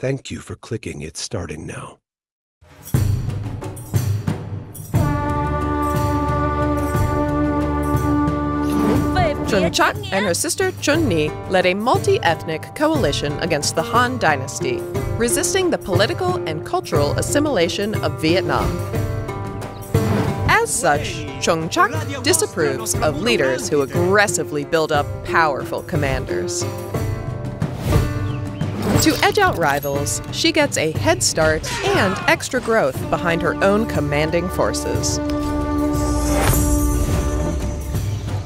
Thank you for clicking It's Starting Now. Trung Trac and her sister Trung Nhi led a multi ethnic coalition against the Han Dynasty, resisting the political and cultural assimilation of Vietnam. As such, Trung Trac disapproves of leaders who aggressively build up powerful commanders. To edge out rivals, she gets a head start and extra growth behind her own commanding forces.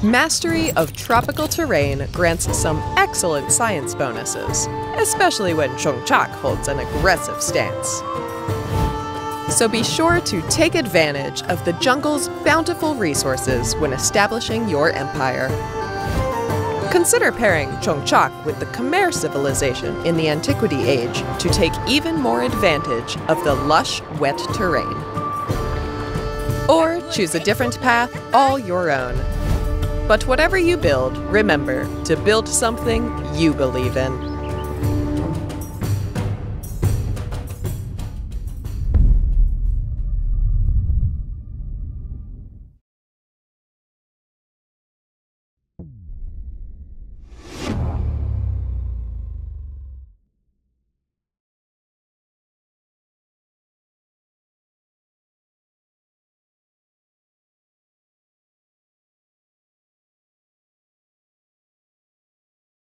Mastery of tropical terrain grants some excellent science bonuses, especially when Trung Trac holds an aggressive stance. So be sure to take advantage of the jungle's bountiful resources when establishing your empire. Consider pairing Trung Trac with the Khmer civilization in the Antiquity Age to take even more advantage of the lush, wet terrain. Or choose a different path all your own. But whatever you build, remember to build something you believe in.